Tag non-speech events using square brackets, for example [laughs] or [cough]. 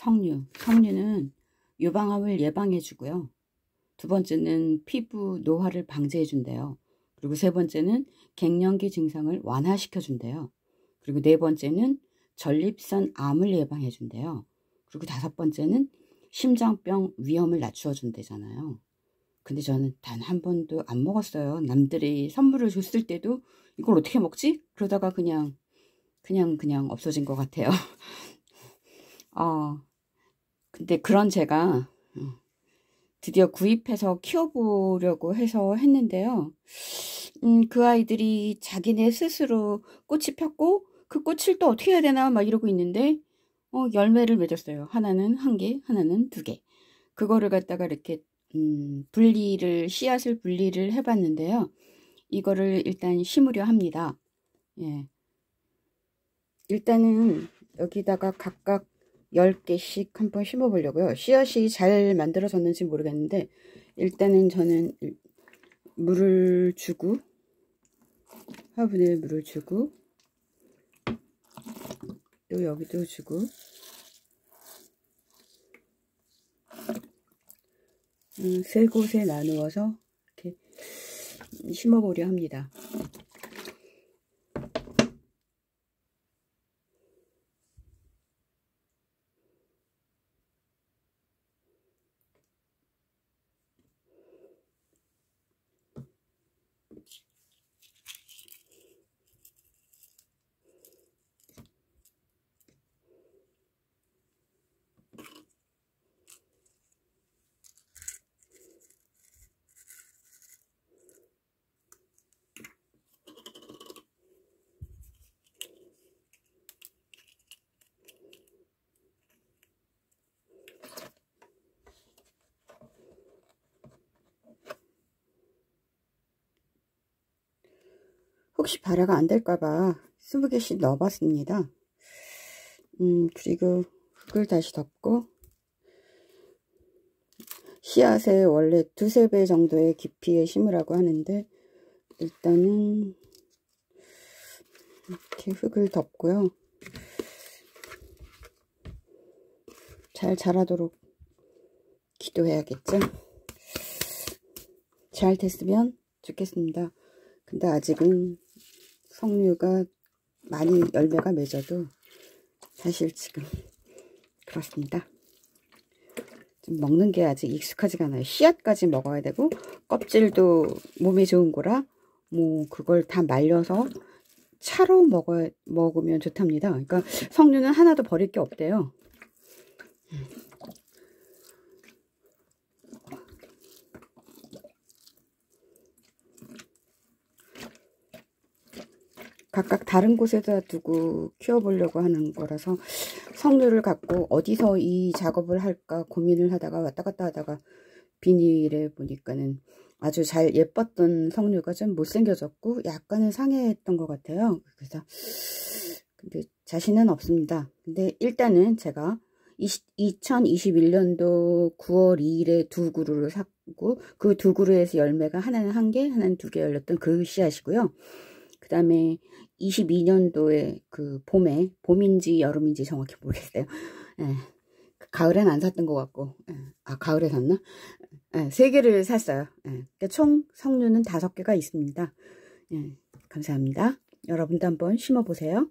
석류. 석류는 유방암을 예방해주고요. 두 번째는 피부 노화를 방지해준대요. 그리고 세 번째는 갱년기 증상을 완화시켜준대요. 그리고 네 번째는 전립선 암을 예방해준대요. 그리고 다섯 번째는 심장병 위험을 낮추어준대잖아요. 근데 저는 단 한 번도 안 먹었어요. 남들이 선물을 줬을 때도 이걸 어떻게 먹지? 그러다가 그냥 그냥 그냥 없어진 것 같아요. 어, [laughs] 근데 그런 제가 어, 드디어 구입해서 키워보려고 해서 했는데요. 음, 그 아이들이 자기네 스스로 꽃이 폈고 그 꽃을 또 어떻게 해야 되나 막 이러고 있는데 어, 열매를 맺었어요. 하나는 한 개, 하나는 두 개. 그거를 갖다가 이렇게 음, 분리를 씨앗을 분리를 해봤는데요. 이거를 일단 심으려 합니다. 예. 일단은 여기다가 각각 10개씩 한번 심어보려고요. 씨앗이 잘 만들어졌는지 모르겠는데 일단은 저는 물을 주고 화분에 물을 주고 또 여기도 주고 음, 세 곳에 나누어서 이렇게 심어보려 합니다. 혹시 발화가 안 될까봐 20개씩 넣어봤습니다. 음, 그리고 흙을 다시 덮고 씨앗에 원래 두세 배 정도의 깊이에 심으라고 하는데 일단은 이렇게 흙을 덮고요. 잘 자라도록 기도해야겠죠? 잘 됐으면 좋겠습니다. 근데 아직은 석류가 많이 열매가 맺어도 사실 지금 [laughs] 그렇습니다. 좀 먹는 게 아직 익숙하지가 않아요. 씨앗까지 먹어야 되고 껍질도 몸에 좋은 거라 뭐 그걸 다 말려서 차로 먹어 먹으면 좋답니다. 그러니까 석류는 하나도 버릴 게 없대요. 각각 다른 곳에다 두고 키워보려고 하는 거라서 석류를 갖고 어디서 이 작업을 할까 고민을 하다가 왔다 갔다 하다가 비닐에 보니까는 아주 잘 예뻤던 석류가 좀 못생겨졌고 약간은 상해했던 것 같아요. 그래서 근데 자신은 없습니다. 근데 일단은 제가 20, 2021년도 9월 2일에 두 그루를 샀고 그 두 그루에서 열매가 하나는 한 개, 하나는 두 개 열렸던 그 씨앗이고요. 그 다음에 22년도에 그 봄에 봄인지 여름인지 정확히 모르겠어요. 예. 가을엔 안 샀던 것 같고 예. 아 가을에 샀나? 예. 세 개를 샀어요. 예. 그러니까 총 성류는 다섯 개가 있습니다. 예. 감사합니다. 여러분도 한번 심어보세요.